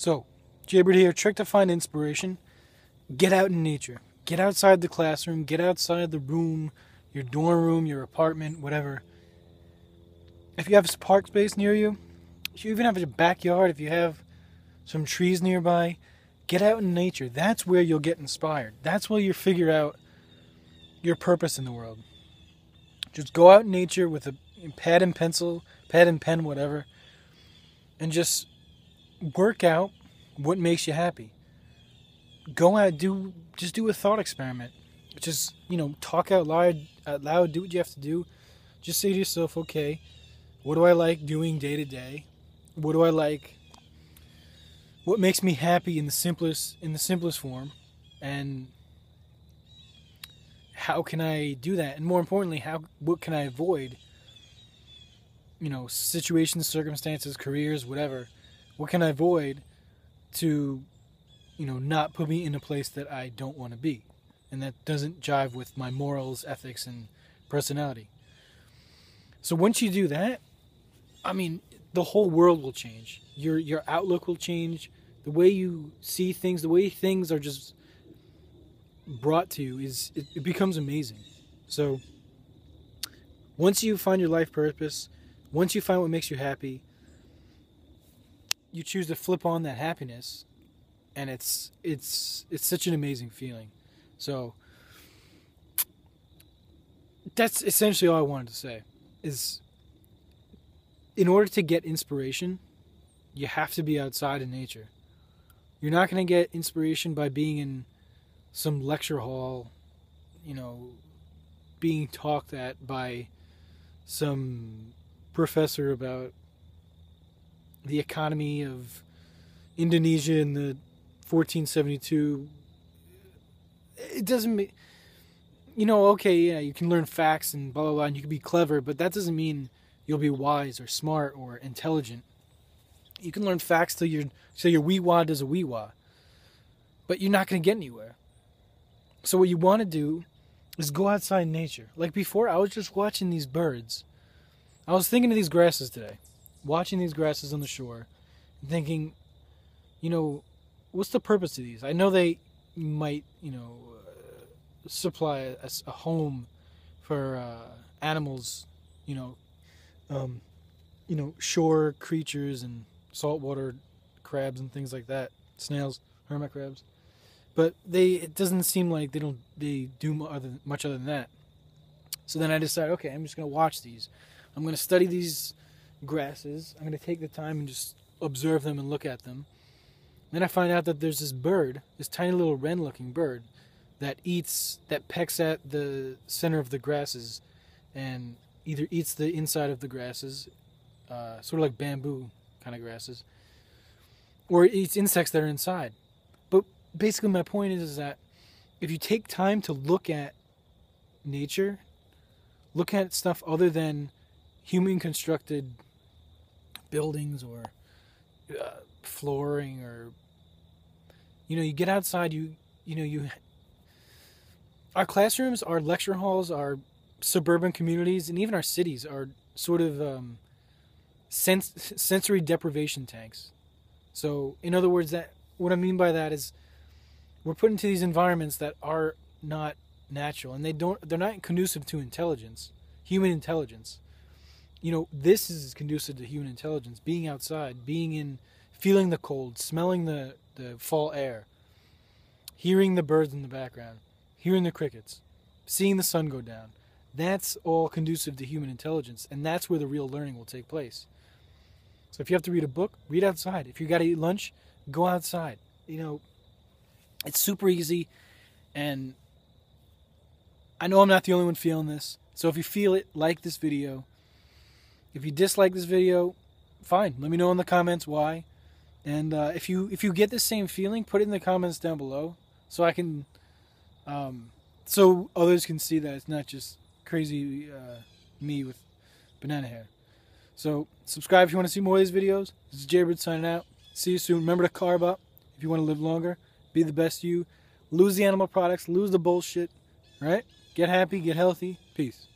So, JBird here, trick to find inspiration. Get out in nature. Get outside the classroom, get outside the room, your dorm room, your apartment, whatever. If you have a park space near you, if you even have a backyard, if you have some trees nearby, get out in nature. That's where you'll get inspired. That's where you figure out your purpose in the world. Just go out in nature with a pad and pencil, pad and pen, whatever, and just work out what makes you happy. Go out, do just do a thought experiment. Just you know, talk out loud, out loud. Do what you have to do. Just say to yourself, okay, what do I like doing day to day? What do I like? What makes me happy in the simplest in the simplest form, and how can I do that? And more importantly, how what can I avoid? You know, situations, circumstances, careers, whatever. What can I avoid to, you know, not put me in a place that I don't want to be, and that doesn't jive with my morals, ethics, and personality. So once you do that, I mean, the whole world will change. Your your outlook will change. The way you see things, the way things are just brought to you is it, it becomes amazing. So once you find your life purpose, once you find what makes you happy, you choose to flip on that happiness and it's it's it's such an amazing feeling. So that's essentially all I wanted to say is in order to get inspiration, you have to be outside in nature. You're not going to get inspiration by being in some lecture hall, you know, being talked at by some professor about the economy of Indonesia in the 1472. It doesn't mean, you know, okay, yeah, you can learn facts and blah, blah, blah, and you can be clever, but that doesn't mean you'll be wise or smart or intelligent. You can learn facts till your till your wee wah does a wee wah, but you're not going to get anywhere. So what you want to do is go outside nature. Like before, I was just watching these birds. I was thinking of these grasses today watching these grasses on the shore, thinking, you know, what's the purpose of these? I know they might, you know, uh, supply a, a, home for uh, animals, you know, um, you know, shore creatures and saltwater crabs and things like that, snails, hermit crabs. But they, it doesn't seem like they don't they do much other than that. So then I decided, okay, I'm just gonna watch these. I'm gonna study these grasses. I'm going to take the time and just observe them and look at them. Then I find out that there's this bird, this tiny little wren looking bird, that eats, that pecks at the center of the grasses and either eats the inside of the grasses, uh, sort of like bamboo kind of grasses, or it eats insects that are inside. But basically, my point is, is that if you take time to look at nature, look at stuff other than human constructed buildings or uh, flooring or you know you get outside you you know you our classrooms our lecture halls our suburban communities and even our cities are sort of um, sens- sensory deprivation tanks. So in other words that what i mean by that is we're put into these environments that are not natural and they don't they're not conducive to intelligence human intelligence you know, this is conducive to human intelligence. Being outside, being in, feeling the cold, smelling the, the fall air, hearing the birds in the background, hearing the crickets, seeing the sun go down. That's all conducive to human intelligence, and that's where the real learning will take place. So if you have to read a book, read outside. If you got to eat lunch, go outside. You know, it's super easy, and I know I'm not the only one feeling this. So if you feel it, like this video if you dislike this video, fine. Let me know in the comments why. And uh, if you if you get the same feeling, put it in the comments down below so I can um, so others can see that it's not just crazy uh, me with banana hair. So subscribe if you want to see more of these videos. This is JBird signing out. See you soon. Remember to carb up if you want to live longer. Be the best you. Lose the animal products. Lose the bullshit. Right? Get happy. Get healthy. Peace.